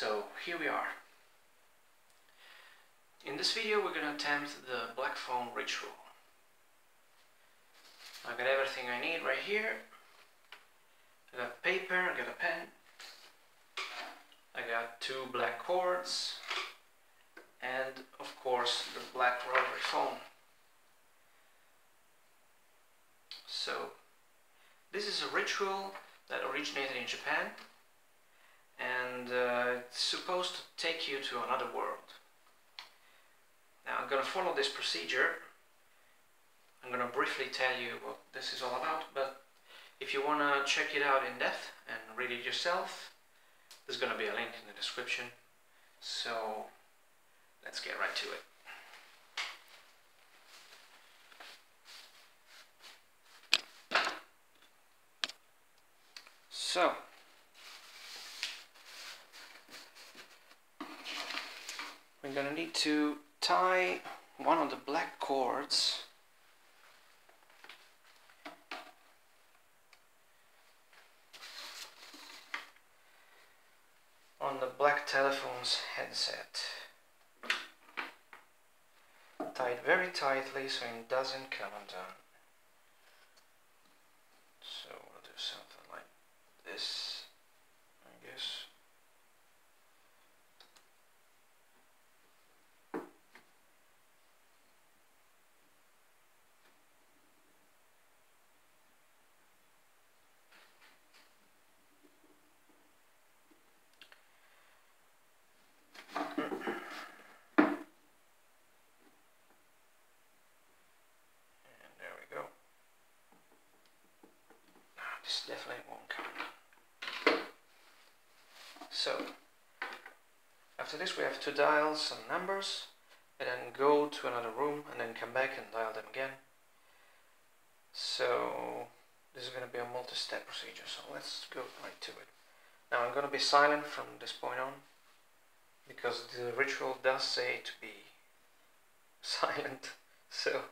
So here we are. In this video we're gonna attempt the black phone ritual. I got everything I need right here. I got paper, I got a pen, I got two black cords, and of course the black rotary phone. So this is a ritual that originated in Japan and uh, it's supposed to take you to another world. Now I'm going to follow this procedure. I'm going to briefly tell you what this is all about, but if you want to check it out in depth and read it yourself, there's going to be a link in the description. So let's get right to it. So, gonna need to tie one of the black cords on the black telephone's headset. Tie it very tightly so it doesn't come undone. So we'll do something like this, I guess. And there we go. Ah, This definitely won't come. So, after this we have to dial some numbers and then go to another room and then come back and dial them again. So, this is going to be a multi-step procedure, so let's go right to it. Now I'm going to be silent from this point on because the ritual does say to be silent. So,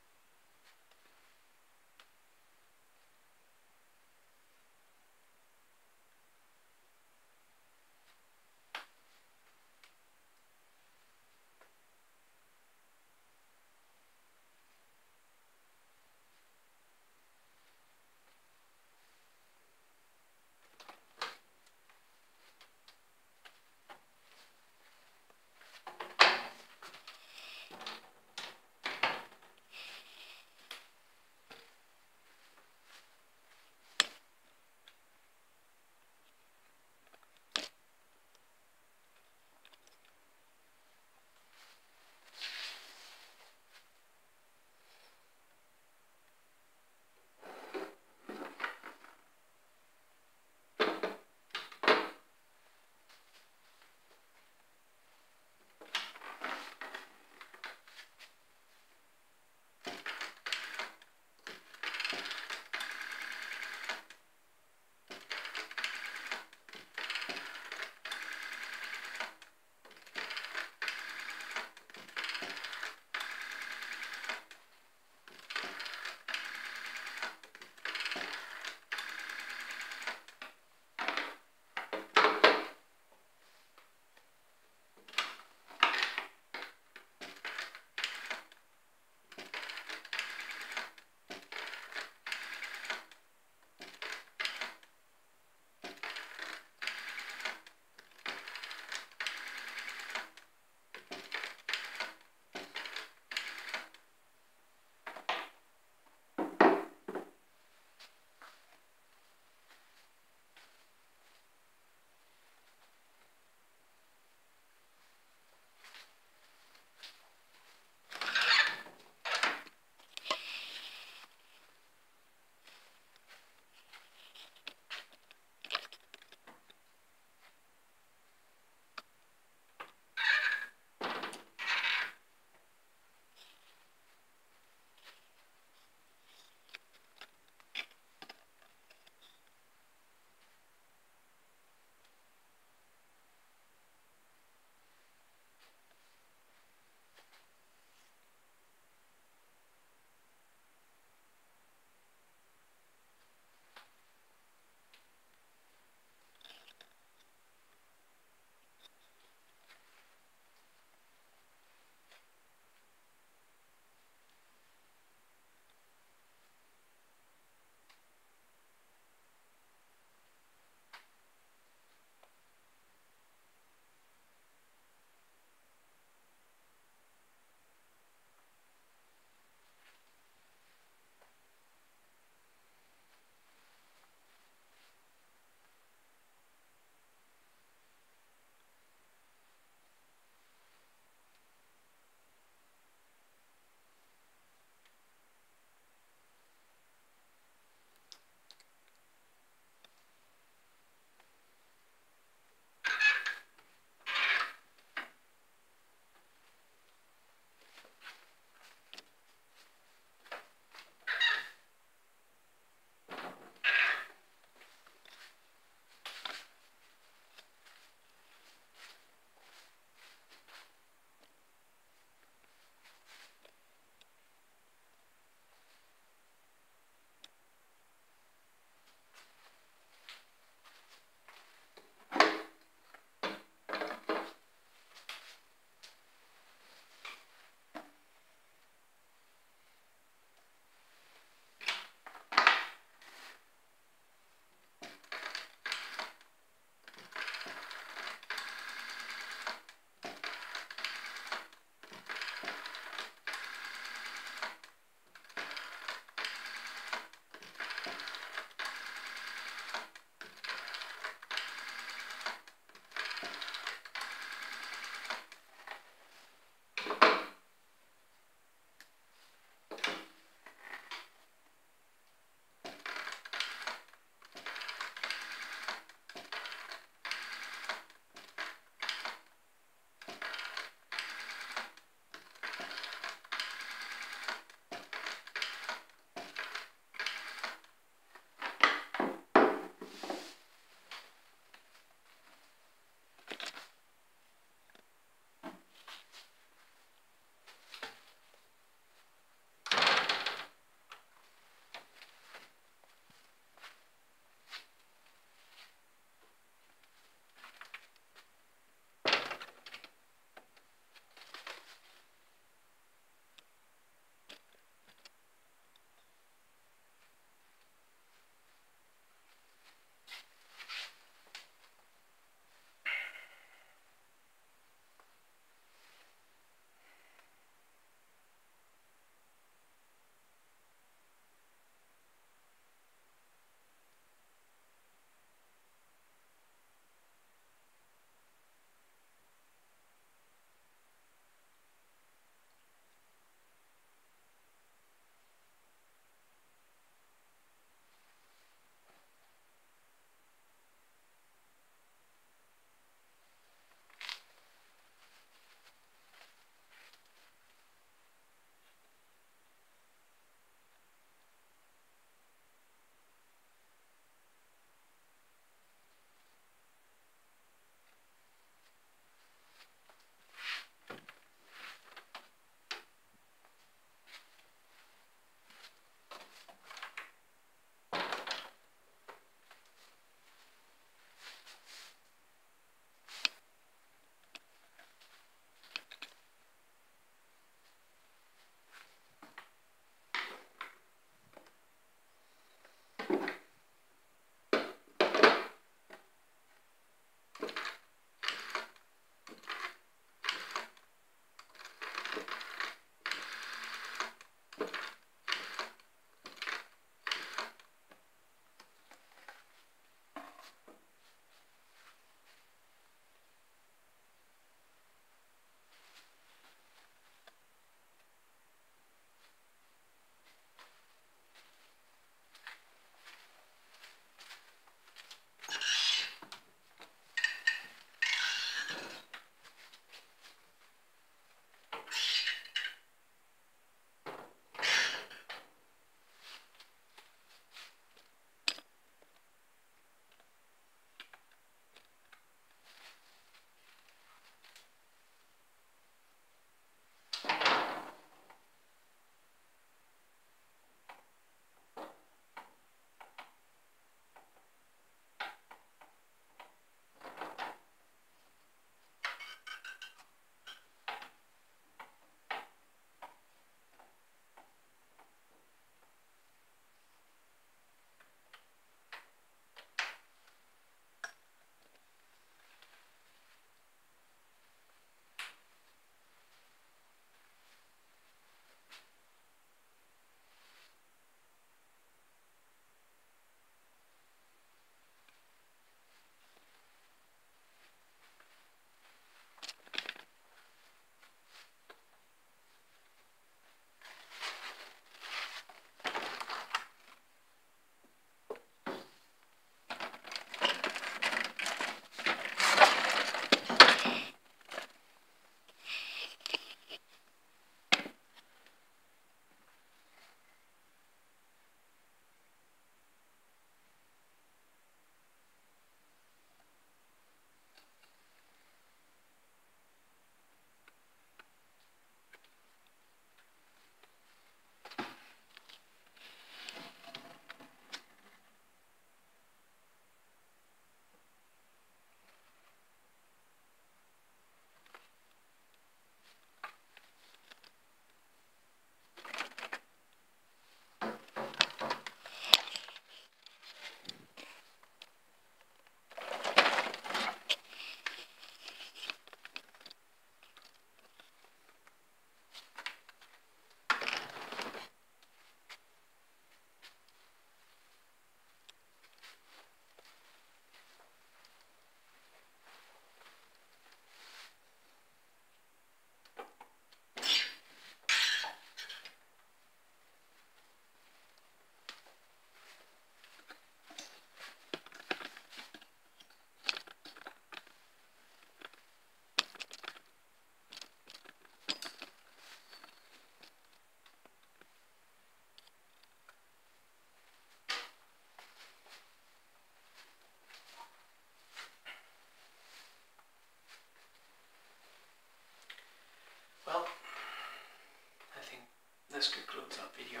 this concludes our video.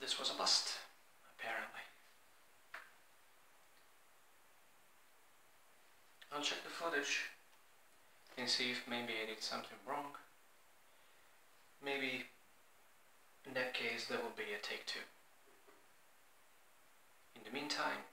This was a bust, apparently. I'll check the footage and see if maybe I did something wrong. Maybe in that case there will be a take two. In the meantime,